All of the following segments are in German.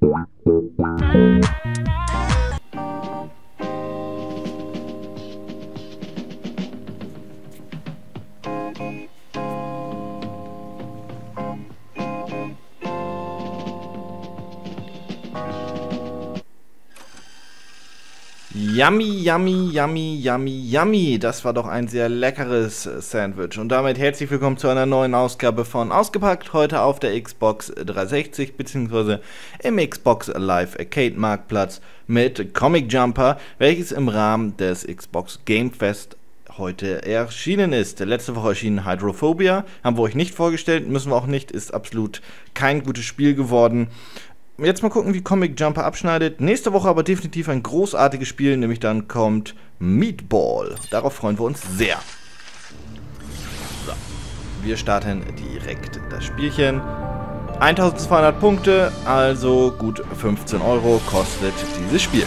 Thank you. Yummy, yummy, yummy, yummy, yummy. Das war doch ein sehr leckeres Sandwich. Und damit herzlich willkommen zu einer neuen Ausgabe von Ausgepackt. Heute auf der Xbox 360 bzw. im Xbox Live Arcade Marktplatz mit Comic Jumper, welches im Rahmen des Xbox Game Fest heute erschienen ist. Letzte Woche erschien Hydrophobia, haben wir euch nicht vorgestellt, müssen wir auch nicht, ist absolut kein gutes Spiel geworden. Jetzt mal gucken, wie Comic Jumper abschneidet. Nächste Woche aber definitiv ein großartiges Spiel, nämlich dann kommt Meatball. Darauf freuen wir uns sehr. So, wir starten direkt das Spielchen. 1200 Punkte, also gut 15 Euro kostet dieses Spiel.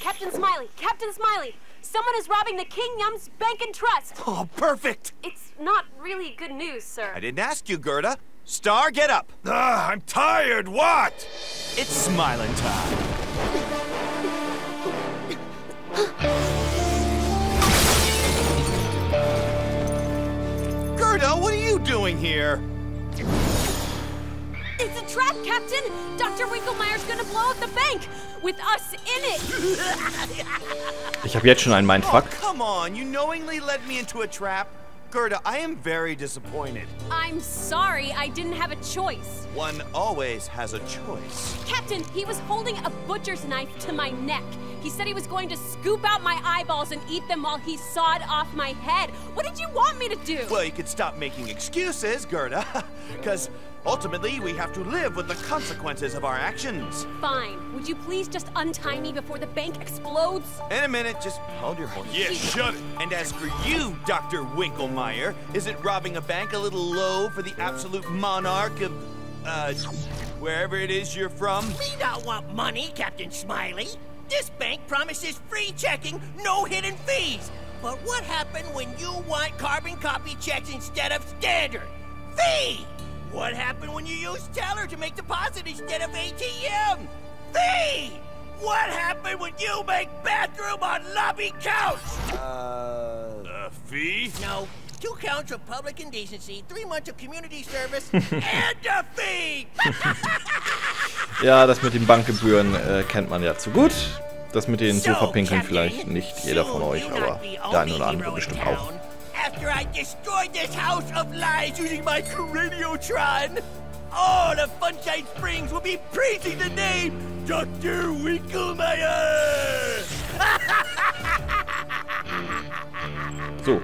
Captain Smiley! Captain Smiley! Someone is robbing the King Yum's Bank and Trust! Oh, perfect! It's not really good news, sir. I didn't ask you, Gerda. Star, get up! Ah, I'm tired. What? It's smiling time. Gerda, what are you doing here? It's a trap, Captain! Dr. Winkelmeyer's gonna blow up the bank! With us in it! Ich habe jetzt schon einen Mindfuck. Oh, come on, you knowingly led me into a trap? Gerda, I am very disappointed. I'm sorry, I didn't have a choice. One always has a choice. Captain, he was holding a butcher's knife to my neck. He said he was going to scoop out my eyeballs and eat them while he sawed off my head. What did you want me to do? Well, you could stop making excuses, Gerda. Because ultimately, we have to live with the consequences of our actions. Fine. Would you please just untie me before the bank explodes? In a minute, just hold your horses. Yeah, shut it. And as for you, Dr. Winkelmeyer, is it robbing a bank a little low for the absolute monarch of, uh, wherever it is you're from? We don't want money, Captain Smiley. This bank promises free checking, no hidden fees. But what happened when you want carbon copy checks instead of standard? Fee! What happened when you use teller to make deposit instead of ATM? Fee! What happened when you make bathroom on lobby couch? Uh, A fee? No, two counts of public indecency, three months of community service, and a fee! Ja, das mit den Bankgebühren äh, kennt man ja zu gut. Das mit den Sofapinkeln vielleicht nicht jeder von euch, aber der eine oder andere bestimmt auch. After I destroyed this house of lies using my Craniotron, all of Funshine Springs will be praising the name Dr. Winkelmeyer! So,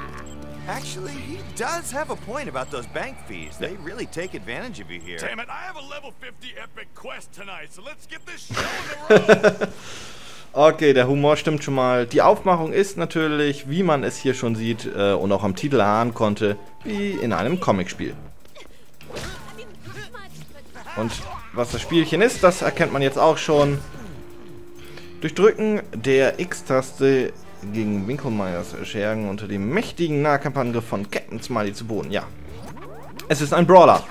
actually, he does have a point about those bank fees. They really take advantage of you here. Damn it, I have a level 50 epic quest tonight, so let's get this show in the road. Okay, der Humor stimmt schon mal. Die Aufmachung ist natürlich, wie man es hier schon sieht äh, und auch am Titel erahnen konnte, wie in einem Comicspiel. Und was das Spielchen ist, das erkennt man jetzt auch schon. Durch Drücken der X-Taste gegen Winkelmeyers Schergen unter dem mächtigen Nahkampfangriff von Captain Smiley zu Boden. Ja. Es ist ein Brawler.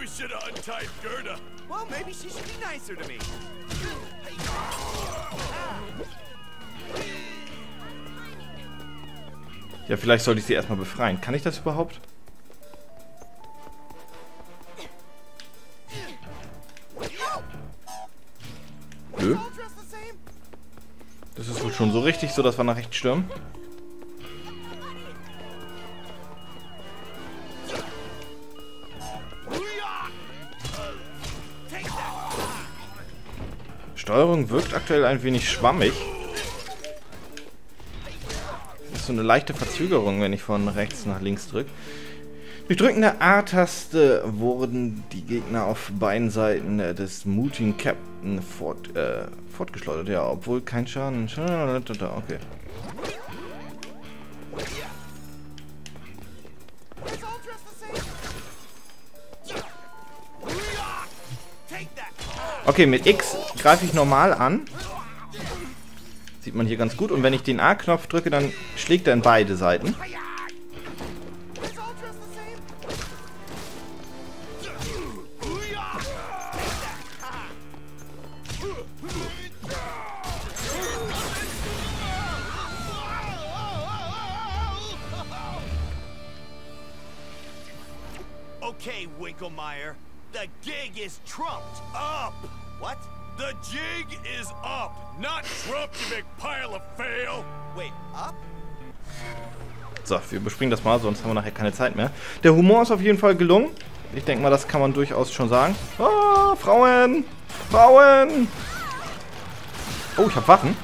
We should have untied Gerda. Well, maybe she should be nicer to me. Ja, vielleicht sollte ich sie erstmal befreien. Kann ich das überhaupt? Nö. Das ist wohl schon so richtig, so dass wir nach rechts stürmen. Steuerung wirkt aktuell ein wenig schwammig. Das ist so eine leichte Verzögerung, wenn ich von rechts nach links drücke. Durch Drücken der A-Taste wurden die Gegner auf beiden Seiten äh, des mutigen Captain fort, äh, fortgeschleudert. Ja, obwohl kein Schaden. Okay. Okay, mit X greife ich normal an. Sieht man hier ganz gut. Und wenn ich den A-Knopf drücke, dann schlägt er in beide Seiten. Okay, Winklemeyer. The gig is trumped up. What? The jig is up, not Trump, you big pile of fail. Wait, up? So, wir überspringen das mal, sonst haben wir nachher keine Zeit mehr. Der Humor ist auf jeden Fall gelungen. Ich denke mal, das kann man durchaus schon sagen. Ah, Frauen! Frauen! Oh, ich habe Waffen.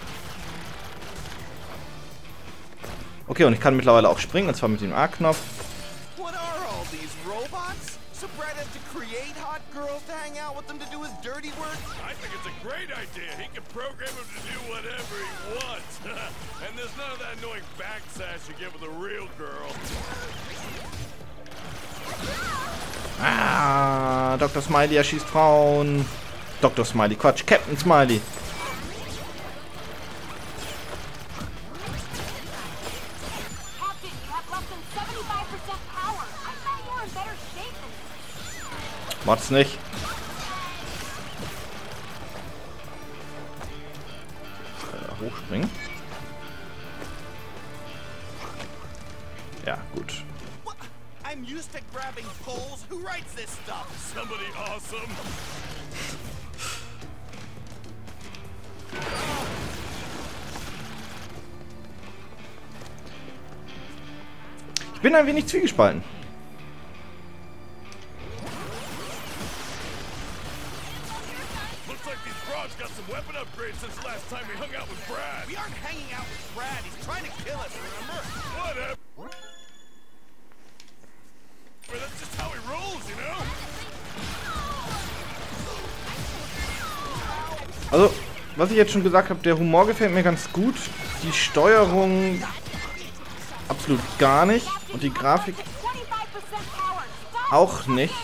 Okay, und ich kann mittlerweile auch springen, und zwar mit dem A-Knopf. What are all these robots? So Brad has to create hot girls to hang out with them to do his dirty work? I think it's a great idea. He can program him to do whatever he wants. and there's none of that annoying backsash you get with a real girl. Ah, Dr. Smiley erschießt Frauen. Dr. Smiley, Quatsch, Captain Smiley. Macht's nicht. Äh, hochspringen. Ja, gut. I'm used to grabbing poles. Who writes this stuff? Somebody awesome. Ich bin ein wenig zwiegespalten. Also, was ich jetzt schon gesagt habe, der Humor gefällt mir ganz gut. Die Steuerung absolut gar nicht. Und die Grafik 25% power. Stop. auch nicht.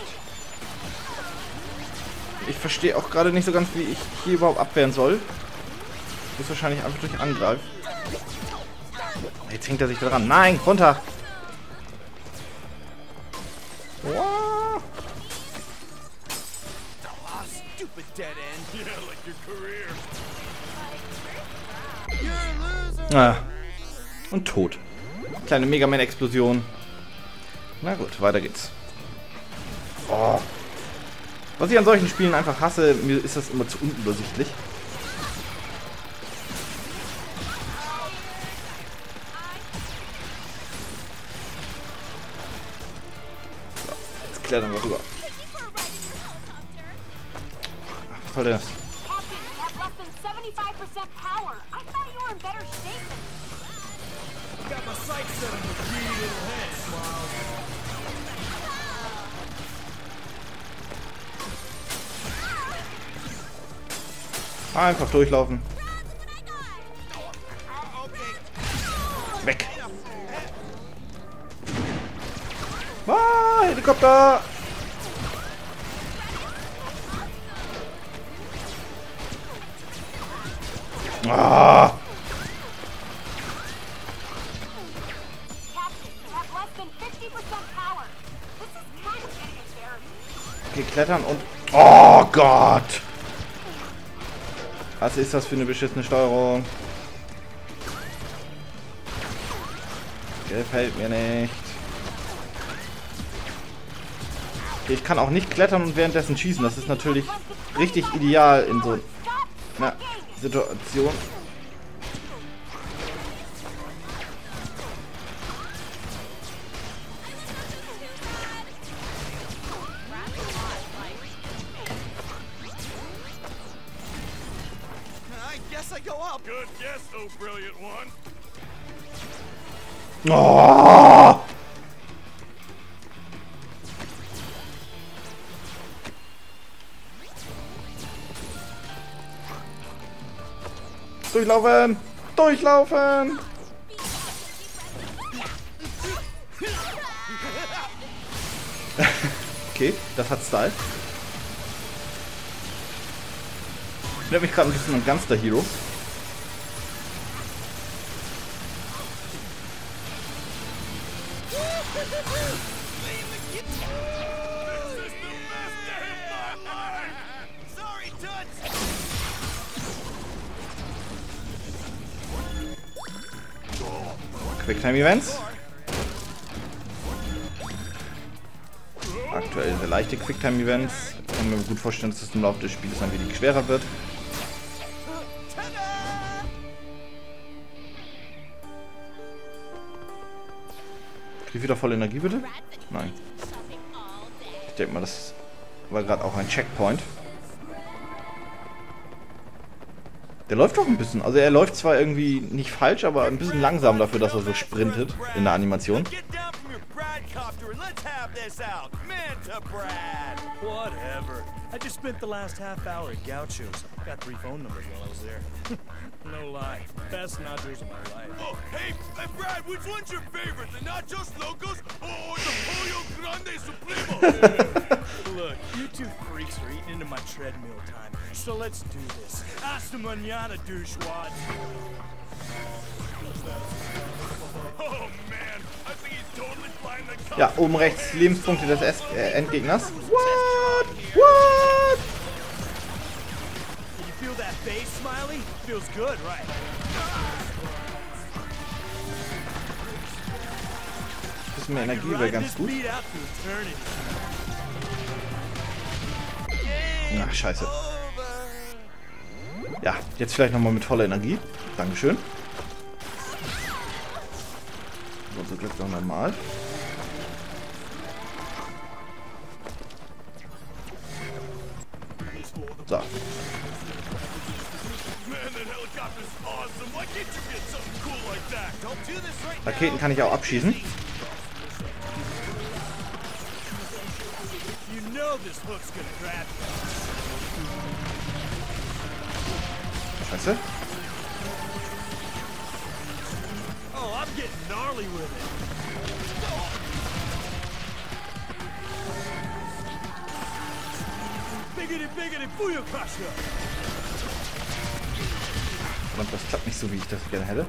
Ich verstehe auch gerade nicht so ganz, wie ich hier überhaupt abwehren soll. Muss wahrscheinlich einfach durch Angreif. Jetzt hängt er sich da dran. Nein, runter! Wow. Dead end. Yeah, like your career. You're a loser. Ah. Und tot. Kleine Mega Man-Explosion. Na gut, weiter geht's. Oh. Was ich an solchen Spielen einfach hasse, mir ist das immer zu unübersichtlich. So, jetzt klettern wir rüber. Ach, voll der. Captain, you have less than 75% power. I thought you were in better shape than this. Got my sights set on your greedy little head, Smiles. Einfach durchlaufen. Weg. Ah, Helikopter! Gott! Was ist das für eine beschissene Steuerung? Gefällt mir nicht. Okay, ich kann auch nicht klettern und währenddessen schießen. Das ist natürlich richtig ideal in so einer Situation. guess I go up. Good guess, oh brilliant one. Oh! Durchlaufen! Durchlaufen! okay, das hat Style. Erinnert mich gerade ein bisschen an Gunster Hero. Quicktime Events. Aktuell sehr leichte Quicktime Events. Ich kann mir gut vorstellen, dass es im Laufe des Spiels ein wenig schwerer wird. Krieg ich wieder volle Energie bitte? Nein. Ich denke mal, das war gerade auch ein Checkpoint. Der läuft doch ein bisschen. Also er läuft zwar irgendwie nicht falsch, aber ein bisschen langsam dafür, dass er so sprintet in der Animation. Get down from your Bradcopter and let's have this out. Manta Brad! Whatever. I just spent the last half hour at Gaucho's. Got three phone numbers while I was there. no lie. Best nachos of my life. Oh, hey, hey, Brad, which one's your favorite? The Nachos Locos or the Pollo Grande Supremo? Look, you two freaks are eating into my treadmill time. So let's do this. Hasta mañana, douchewads. oh, man, Ja, oben rechts Lebenspunkte des S äh, Endgegners. What? What? Right? Bisschen mehr Energie wäre ganz gut. Ach, scheiße. Ja, jetzt vielleicht nochmal mit voller Energie. Dankeschön. So, so gleich noch right Raketen kann ich auch abschießen. Scheiße. Oh, I'm getting gnarly with it. Biggity, biggity, booyakasha! Und das klappt nicht so, wie ich das gerne hätte.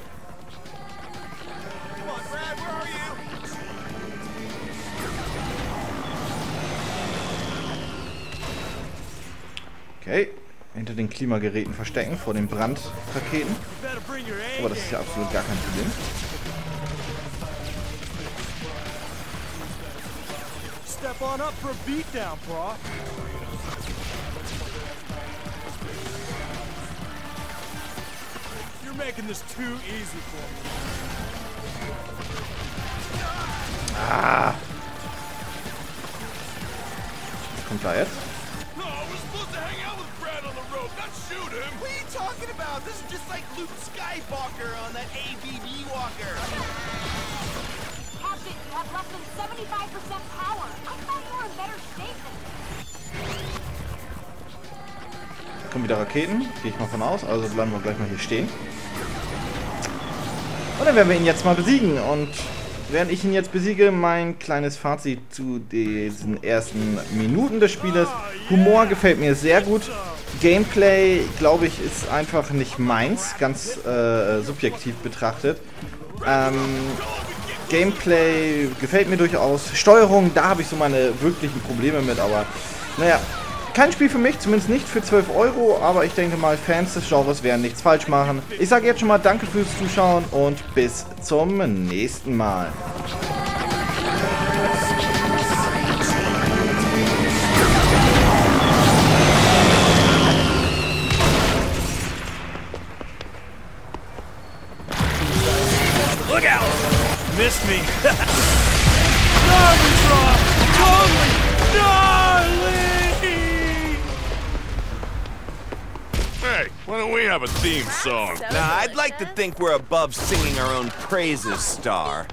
Okay. Hinter den Klimageräten verstecken, vor den Brandraketen. Aber das ist ja absolut gar kein Problem. Step on up for a beatdown, bro. You're making this too easy for me. Was kommt da jetzt? No, we're supposed to hang out with Brad on the road, not shoot him. What are you talking about? This is just like Luke Skywalker on that ABB walker. Captain, you have less than 75% power. I thought you were in better shape than Da kommen wieder Raketen, gehe ich mal von aus. Also bleiben wir gleich mal hier stehen. Und dann werden wir ihn jetzt mal besiegen. Und während ich ihn jetzt besiege, mein kleines Fazit zu diesen ersten Minuten des Spieles. Humor gefällt mir sehr gut. Gameplay, glaube ich, ist einfach nicht meins, ganz äh, subjektiv betrachtet. Ähm, Gameplay gefällt mir durchaus. Steuerung, da habe ich so meine wirklichen Probleme mit, aber naja, kein Spiel für mich, zumindest nicht für 12 Euro, aber ich denke mal, Fans des Genres werden nichts falsch machen. Ich sage jetzt schon mal danke fürs Zuschauen und bis zum nächsten Mal. A theme song? Nah, I'd like to think we're above singing our own praises, Star.